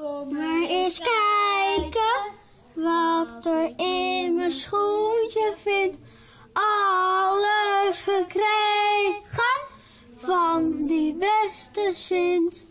Maar eens kijken wat er in mijn schoentje vindt. Alles gekregen van die beste Sint.